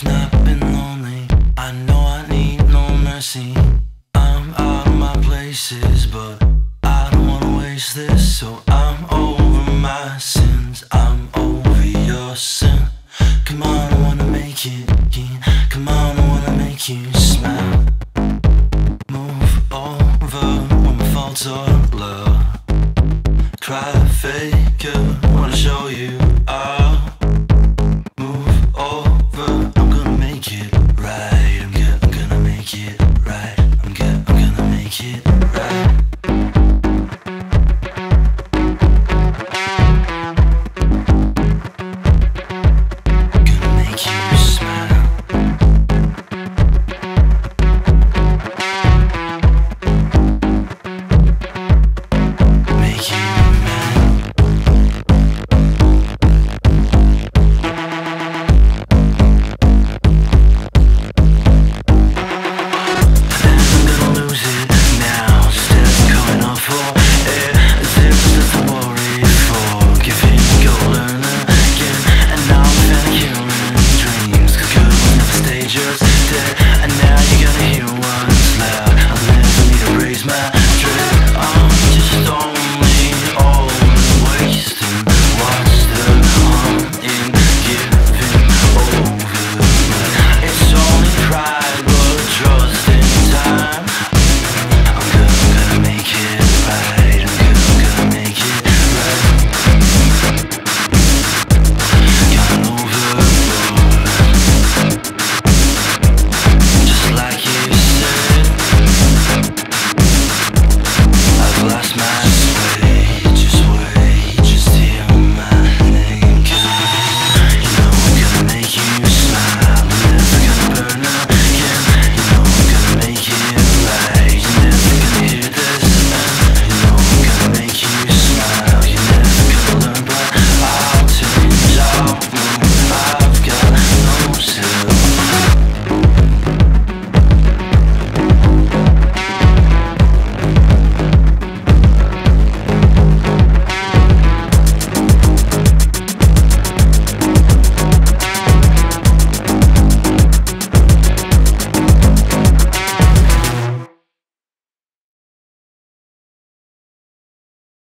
I've not been lonely. I know I need no mercy. I'm out of my places, but I don't wanna waste this. So I'm over my sins. I'm over your sin. Come on, I wanna make it. Come on, I wanna make you smile. Move over when my faults are blur. Cry figure. Wanna show you.